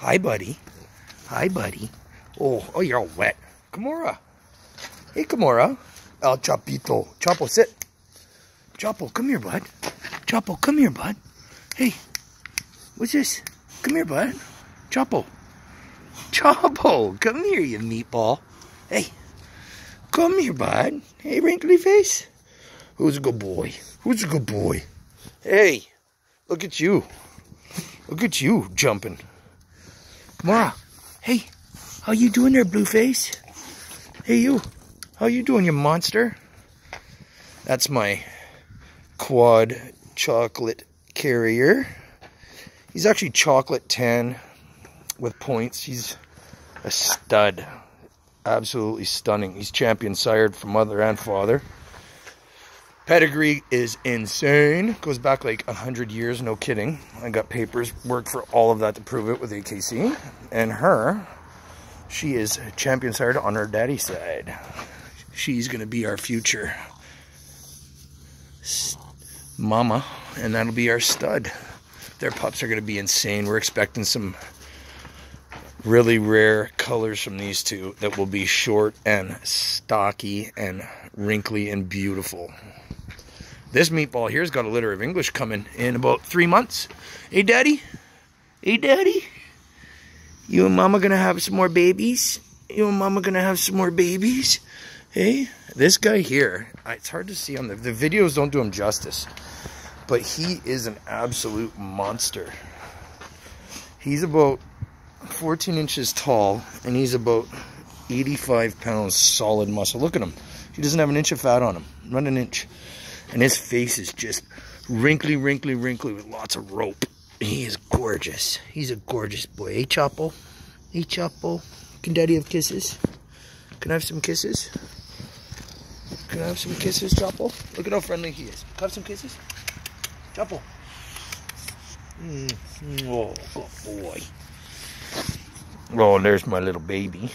Hi, buddy. Hi, buddy. Oh, oh, you're all wet. Kimura. Hey, Kimura. El Chapito. Chapo, sit. Chapo, come here, bud. Chapo, come here, bud. Hey, what's this? Come here, bud. Chapo. Chapo, come here, you meatball. Hey, come here, bud. Hey, wrinkly face. Who's a good boy? Who's a good boy? Hey, look at you. Look at you jumping. Mara, hey, how you doing there, Blueface? Hey, you. How you doing, you monster? That's my quad chocolate carrier. He's actually chocolate tan with points. He's a stud. Absolutely stunning. He's champion sired from mother and father. Pedigree is insane. Goes back like 100 years, no kidding. I got papers, work for all of that to prove it with AKC. And her, she is champion sired on her daddy's side. She's going to be our future mama, and that'll be our stud. Their pups are going to be insane. We're expecting some really rare colors from these two that will be short and stocky and wrinkly and beautiful. This meatball here's got a litter of English coming in about three months. Hey, Daddy? Hey, Daddy? You and Mama gonna have some more babies? You and Mama gonna have some more babies? Hey, this guy here, it's hard to see on the, the videos don't do him justice, but he is an absolute monster. He's about 14 inches tall, and he's about 85 pounds solid muscle. Look at him. He doesn't have an inch of fat on him. Not an inch. And his face is just wrinkly, wrinkly, wrinkly with lots of rope. He is gorgeous. He's a gorgeous boy. Hey, Chapo. Hey, Chapo. Can Daddy have kisses? Can I have some kisses? Can I have some kisses, Chapo? Look at how friendly he is. Can I have some kisses? Chapo. Mm. Oh, good boy. Oh, there's my little baby.